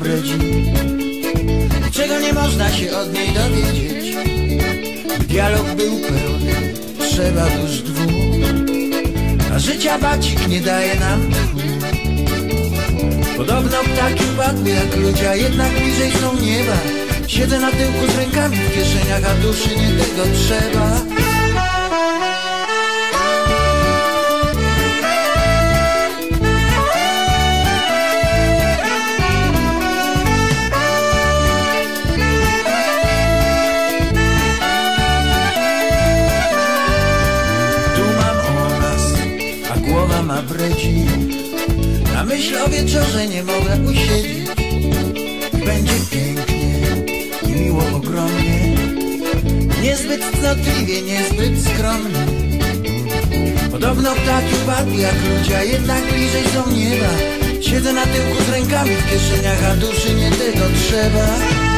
brudzi Czego nie można się od niej dowiedzieć? Dialog był pełny, trzeba tuż dwóch. A życia bacik nie daje nam tchu Podobno ptaki padły jak ludzie, a jednak bliżej są nieba. Siedzę na tyłku z rękami w kieszeniach, a duszy nie tego trzeba. A głowa ma breci. Na myśl o wieczorze nie mogę usiedzieć. Będzie pięknie i miło ogromnie. Niezbyt cnotliwie, niezbyt skromnie. Podobno ptaki upadły jak ludzie, a jednak bliżej są nieba. Siedzę na tyłku z rękami w kieszeniach, a duszy nie tego trzeba.